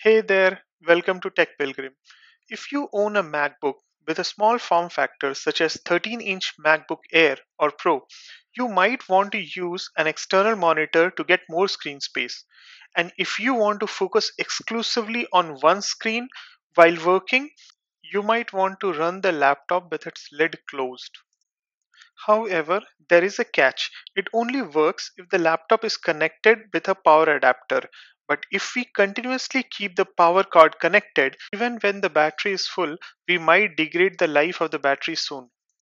Hey there, welcome to Tech Pilgrim. If you own a MacBook with a small form factor such as 13 inch MacBook Air or Pro, you might want to use an external monitor to get more screen space. And if you want to focus exclusively on one screen while working, you might want to run the laptop with its lid closed. However, there is a catch. It only works if the laptop is connected with a power adapter. But if we continuously keep the power cord connected, even when the battery is full, we might degrade the life of the battery soon.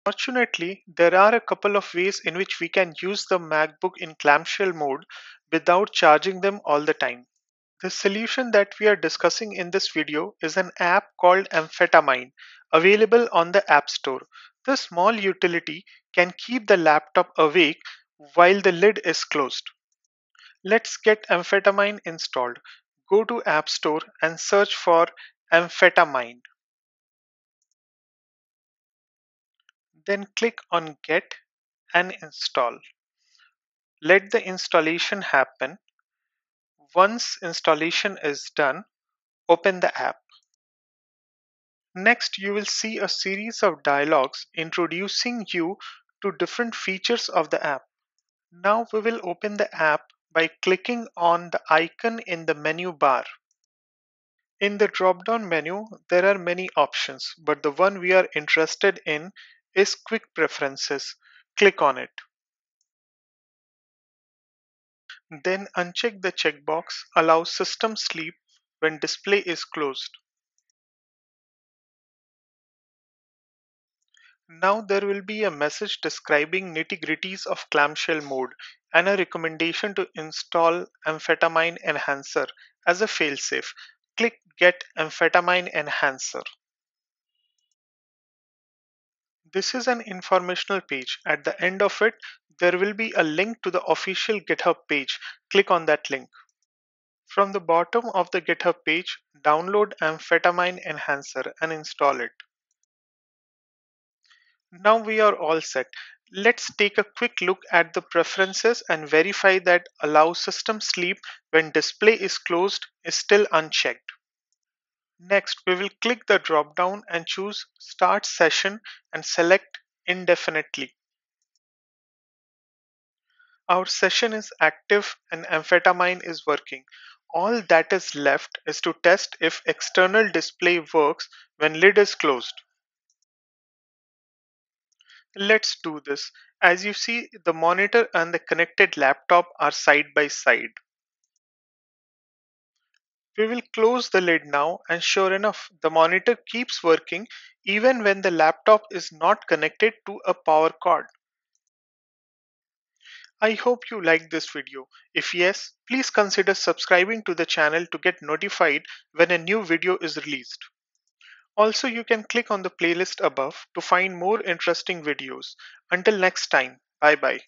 Fortunately, there are a couple of ways in which we can use the MacBook in clamshell mode without charging them all the time. The solution that we are discussing in this video is an app called Amphetamine, available on the App Store. This small utility can keep the laptop awake while the lid is closed. Let's get Amphetamine installed. Go to App Store and search for Amphetamine. Then click on Get and Install. Let the installation happen once installation is done, open the app. Next, you will see a series of dialogues introducing you to different features of the app. Now we will open the app by clicking on the icon in the menu bar. In the drop-down menu, there are many options, but the one we are interested in is Quick Preferences. Click on it. Then uncheck the checkbox Allow system sleep when display is closed. Now there will be a message describing nitty-gritties of clamshell mode and a recommendation to install Amphetamine Enhancer as a failsafe. Click Get Amphetamine Enhancer. This is an informational page. At the end of it, there will be a link to the official GitHub page. Click on that link. From the bottom of the GitHub page, download Amphetamine Enhancer and install it. Now we are all set. Let's take a quick look at the preferences and verify that allow system sleep when display is closed is still unchecked. Next, we will click the drop down and choose Start Session and select Indefinitely. Our session is active and amphetamine is working. All that is left is to test if external display works when lid is closed. Let's do this. As you see, the monitor and the connected laptop are side by side. We will close the lid now and sure enough, the monitor keeps working even when the laptop is not connected to a power cord. I hope you liked this video. If yes, please consider subscribing to the channel to get notified when a new video is released. Also, you can click on the playlist above to find more interesting videos. Until next time, bye bye.